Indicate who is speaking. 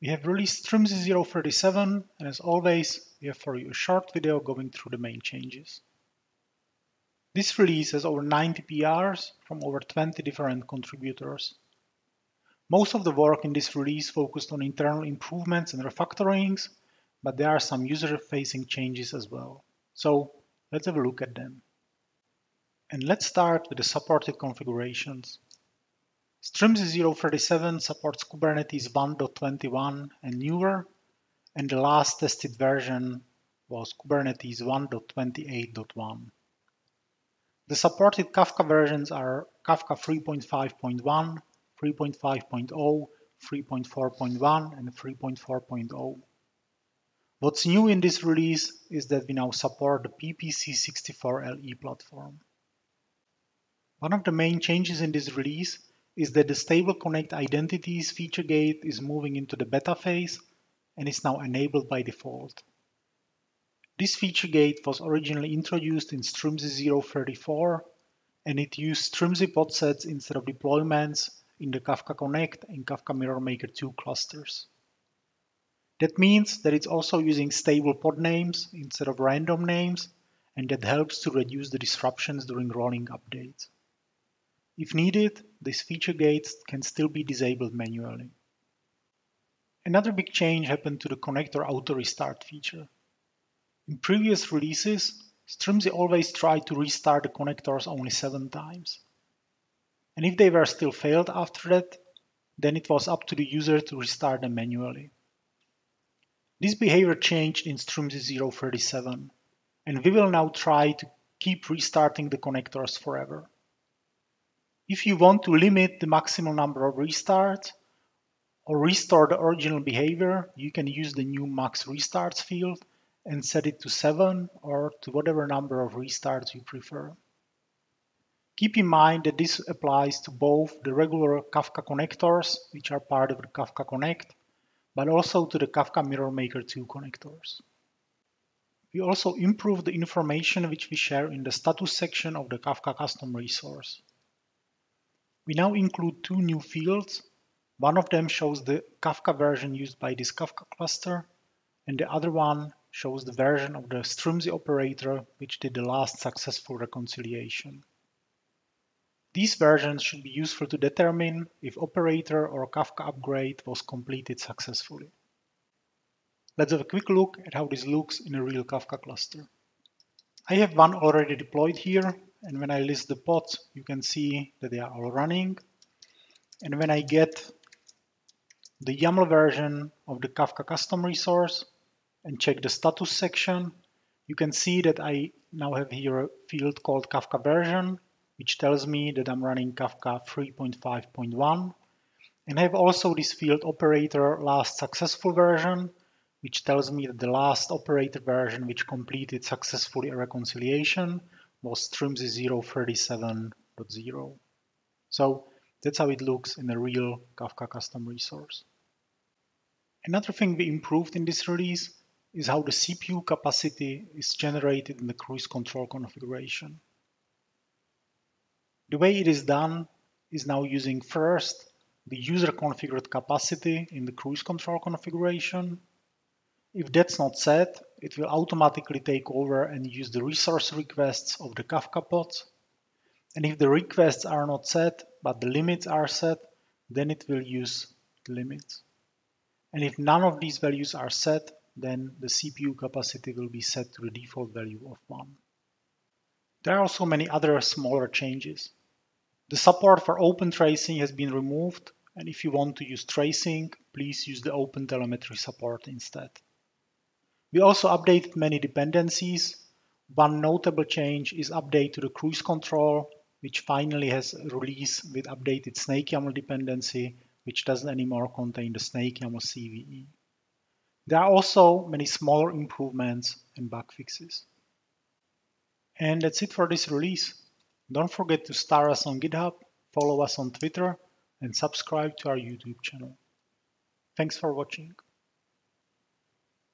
Speaker 1: We have released Strimzi 037 and as always, we have for you a short video going through the main changes. This release has over 90 PRs from over 20 different contributors. Most of the work in this release focused on internal improvements and refactorings, but there are some user-facing changes as well. So let's have a look at them. And let's start with the supported configurations. Strimzi 037 supports Kubernetes 1.21 and newer, and the last tested version was Kubernetes 1.28.1. The supported Kafka versions are Kafka 3.5.1, 3.5.0, 3.4.1 and 3.4.0. What's new in this release is that we now support the PPC64LE platform. One of the main changes in this release is that the Stable Connect Identities feature gate is moving into the beta phase and is now enabled by default. This feature gate was originally introduced in Strimzi 034 and it used Strimzi pod sets instead of deployments in the Kafka Connect and Kafka Mirror Maker 2 clusters. That means that it's also using stable pod names instead of random names, and that helps to reduce the disruptions during rolling updates. If needed, these feature gates can still be disabled manually. Another big change happened to the connector auto restart feature. In previous releases, Strimzi always tried to restart the connectors only seven times. And if they were still failed after that, then it was up to the user to restart them manually. This behavior changed in Strimzi 037, and we will now try to keep restarting the connectors forever. If you want to limit the maximum number of restarts or restore the original behavior, you can use the new max restarts field and set it to 7 or to whatever number of restarts you prefer. Keep in mind that this applies to both the regular Kafka connectors, which are part of the Kafka Connect, but also to the Kafka Mirror Maker 2 connectors. We also improve the information which we share in the status section of the Kafka custom resource. We now include two new fields. One of them shows the Kafka version used by this Kafka cluster, and the other one shows the version of the Strimzi operator which did the last successful reconciliation. These versions should be useful to determine if operator or Kafka upgrade was completed successfully. Let's have a quick look at how this looks in a real Kafka cluster. I have one already deployed here, and when I list the pods, you can see that they are all running. And when I get the YAML version of the Kafka custom resource and check the status section, you can see that I now have here a field called Kafka version which tells me that I'm running Kafka 3.5.1. And I have also this field operator last successful version, which tells me that the last operator version which completed successfully a reconciliation was Strimzi 037.0. So that's how it looks in a real Kafka custom resource. Another thing we improved in this release is how the CPU capacity is generated in the cruise control configuration. The way it is done is now using first the user configured capacity in the cruise control configuration. If that's not set, it will automatically take over and use the resource requests of the Kafka pods. And if the requests are not set, but the limits are set, then it will use the limits. And if none of these values are set, then the CPU capacity will be set to the default value of 1. There are also many other smaller changes. The support for open tracing has been removed, and if you want to use tracing, please use the open telemetry support instead. We also updated many dependencies. One notable change is update to the cruise control, which finally has a release with updated SnakeYAML dependency, which doesn't anymore contain the SnakeYAML CVE. There are also many smaller improvements and bug fixes. And that's it for this release. Don't forget to star us on GitHub, follow us on Twitter, and subscribe to our YouTube channel. Thanks for watching.